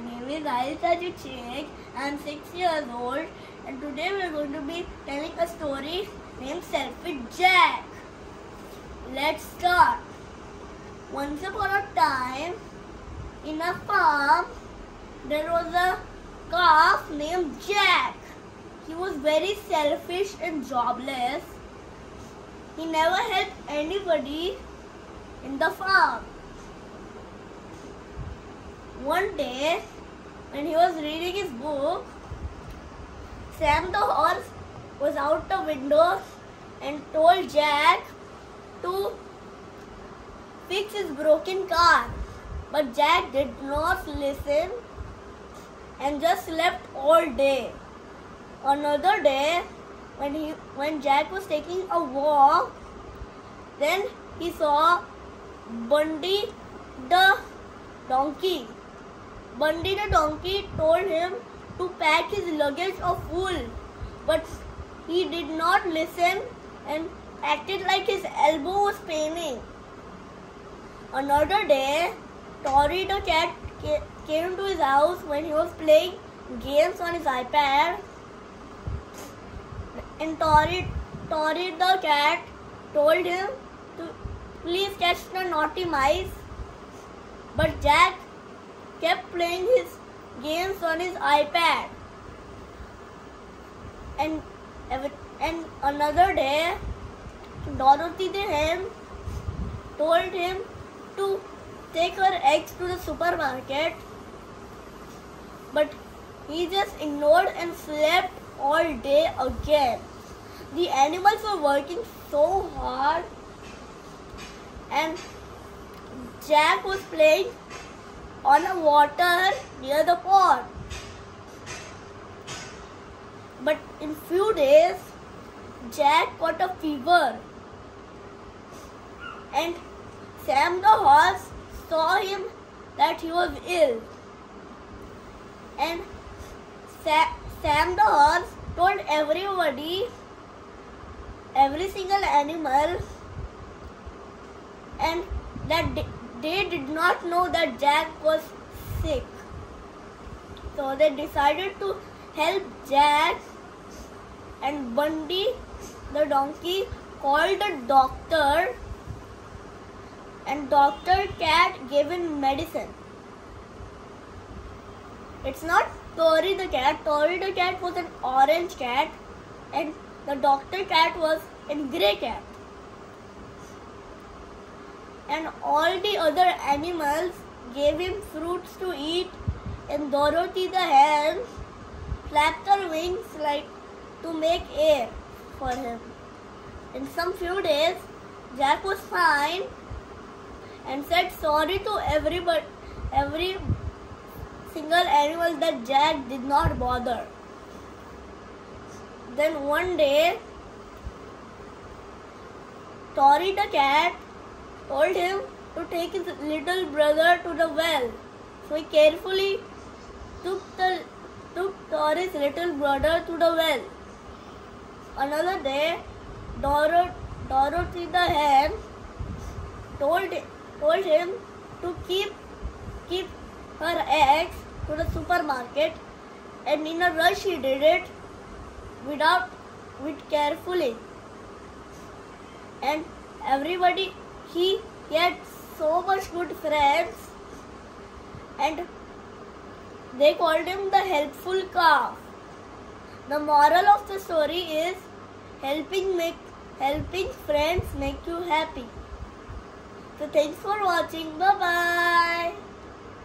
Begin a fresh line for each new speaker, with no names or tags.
name is Aisha Shaikh. I am 6 years old and today we are going to be telling a story named Selfish Jack. Let's start. Once upon a time in a farm there was a calf named Jack. He was very selfish and jobless. He never helped anybody in the farm. One day, when he was reading his book, Sam the horse was out the window and told Jack to fix his broken car. But Jack did not listen and just slept all day. Another day, when he when Jack was taking a walk, then he saw Bundy the donkey. Bundy the donkey told him to pack his luggage of wool, but he did not listen and acted like his elbow was paining. Another day, Tori the cat came to his house when he was playing games on his iPad. And Tori, Tori the cat told him to please catch the naughty mice. But Jack kept playing his games on his iPad. And and another day, Dorothy the hen told him to take her eggs to the supermarket, but he just ignored and slept all day again. The animals were working so hard, and Jack was playing on the water near the pond. But in few days, Jack got a fever and Sam the horse saw him that he was ill. And Sa Sam the horse told everybody, every single animal, and that they did not know that Jack was sick. So they decided to help Jack and Bundy the donkey called the doctor and Dr. Cat gave him medicine. It's not Tori the cat. Tori the cat was an orange cat and the Dr. Cat was a grey cat and all the other animals gave him fruits to eat and Dorothy the hen flapped her wings like to make air for him. In some few days, Jack was fine and said sorry to everybody, every single animal that Jack did not bother. Then one day, Tori the cat told him to take his little brother to the well. So he carefully took the took Tori's little brother to the well. Another day, Doro, Dorothy the hen told told him to keep keep her eggs to the supermarket, and in a rush he did it without with carefully, and everybody he had so much good friends and they called him the helpful calf. The moral of the story is helping make helping friends make you happy. So thanks for watching. Bye bye.